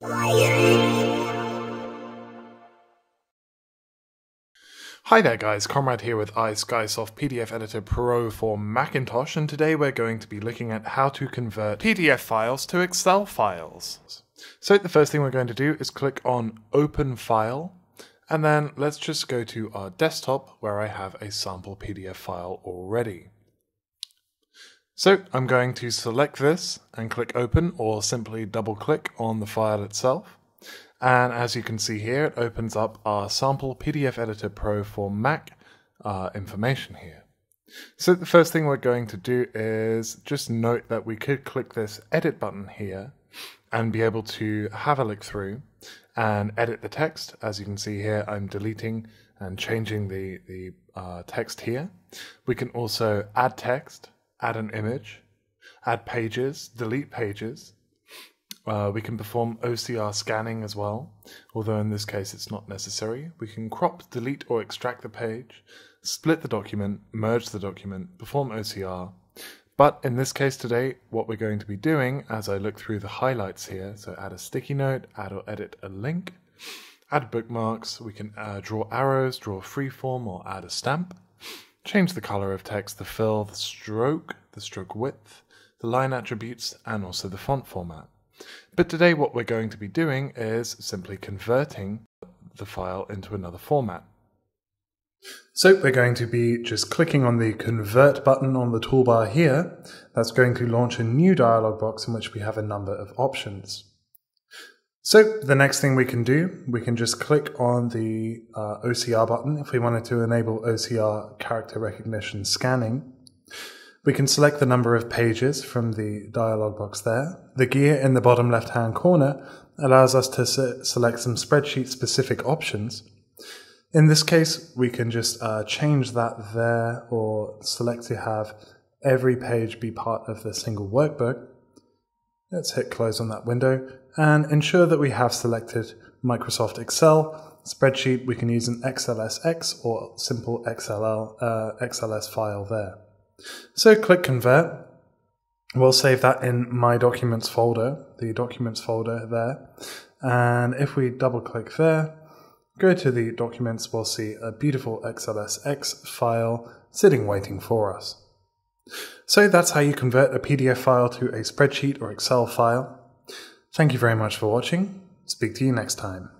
Hi there guys, Comrade here with iSkysoft PDF Editor Pro for Macintosh and today we're going to be looking at how to convert PDF files to Excel files. So the first thing we're going to do is click on Open File and then let's just go to our desktop where I have a sample PDF file already. So I'm going to select this and click Open or simply double click on the file itself. And as you can see here, it opens up our sample PDF Editor Pro for Mac uh, information here. So the first thing we're going to do is just note that we could click this edit button here and be able to have a look through and edit the text. As you can see here, I'm deleting and changing the, the uh, text here. We can also add text, add an image, add pages, delete pages, uh, we can perform OCR scanning as well, although in this case it's not necessary. We can crop, delete, or extract the page, split the document, merge the document, perform OCR. But in this case today, what we're going to be doing as I look through the highlights here, so add a sticky note, add or edit a link, add bookmarks, we can uh, draw arrows, draw a freeform, or add a stamp, change the color of text, the fill, the stroke, the stroke width, the line attributes, and also the font format. But today what we're going to be doing is simply converting the file into another format. So we're going to be just clicking on the convert button on the toolbar here. That's going to launch a new dialog box in which we have a number of options. So the next thing we can do, we can just click on the uh, OCR button if we wanted to enable OCR character recognition scanning. We can select the number of pages from the dialog box there. The gear in the bottom left hand corner allows us to se select some spreadsheet specific options. In this case, we can just uh, change that there or select to have every page be part of the single workbook. Let's hit close on that window and ensure that we have selected Microsoft Excel. Spreadsheet, we can use an XLSX or simple XLL, uh, XLS file there. So click convert. We'll save that in my documents folder, the documents folder there. And if we double click there, go to the documents, we'll see a beautiful XLSX file sitting waiting for us. So that's how you convert a PDF file to a spreadsheet or Excel file. Thank you very much for watching. Speak to you next time.